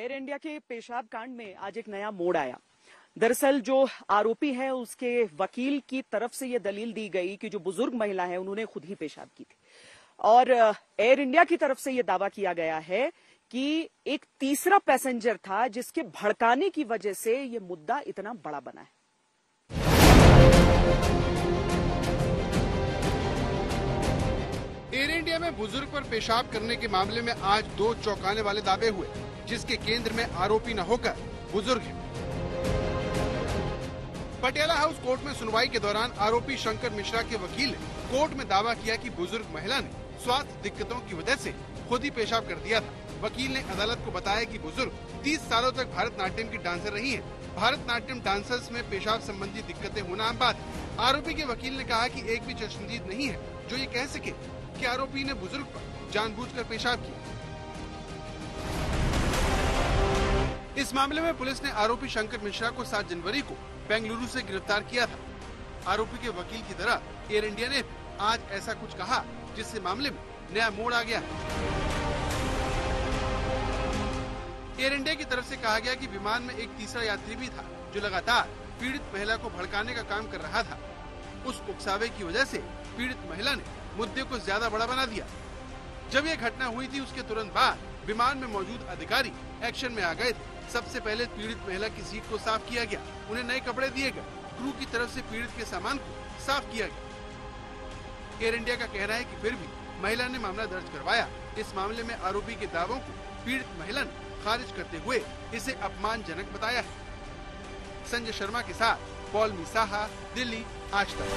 Air India के पेशाब कांड में आज एक नया मोड़ आया। दरअसल जो आरोपी है, उसके वकील की तरफ़ से यह दलील दी गई कि जो बुज़ुर्ग महिला है, उन्होंने खुद ही पेशाब की थी। और एयर इंडिया की तरफ़ से यह दावा किया गया है कि एक तीसरा पैसेंजर था, जिसके भड़काने की वजह से यह मुद्दा इतना बड़ा बना है। एयर इंडिया में बुज़ुर्ग पर पेशाब करने के मामले में आज दो चौंकाने वाले दावे हुए। जिसके केंद्र में आरोपी न होकर बुज़ुर्ग है। पटियाला हाउस कोर्ट में सुनवाई के दौरान आरोपी शंकर मिश्रा के वकील ने कोर्ट में दावा किया कि बुज़ुर्ग महिला ने स्वास्थ्य दिक्कतों की वजह से खुद ही पेशाब कर दिया था। वकील ने अदालत को बताया कि बुज़ुर्ग 30 सालों तक भारतनाट्यम की डांसर रही हैं। भारतनाट्यम डांसर्स में पेशाब संबंधी दिक्कतें होना आम बात है। आरोपी के वकील ने कहा कि एक भी चश्मदीद नहीं है जो ये कह सके कि आरोपी ने बुज़ुर्ग पर जानबूझकर पेशाब किया। इस मामले में पुलिस ने आरोपी शंकर मिश्रा को 7 जनवरी को बेंगलुरु से गिरफ़्तार किया था। आरोपी के वकील की तरह एयर इंडिया ने आज ऐसा कुछ कहा, जिससे मामले में नया मोड़ आ गया। एयर इंडिया की तरफ़ से कहा गया कि विमान में एक तीसरा यात्री भी था, जो लगातार पीड़ित महिला को भड़काने का काम कर रहा था। उस उकसावे की वजह से पीड़ित महिला ने मुद्दे को ज़्यादा बड़ा बना दिया। जब यह घटना हुई थी, उसके तुरंत बाद विमान में मौजूद अधिकारी एक्शन में आ गए थे। सबसे पहले पीड़ित महिला की सीट को साफ़ किया गया। उन्हें नए कपड़े दिए गए। क्रू की तरफ़ से पीड़ित के सामान को साफ़ किया गया। एयर इंडिया का कहना है कि फिर भी महिला ने मामला दर्ज करवाया। इस मामले में आरोपी के दावों को पीड़ित महिला ने खारिज करते हुए इसे अपमानजनक बताया है। संजय शर्मा के साथ, पॉल मिसाहा, दिल्ली, आज तक।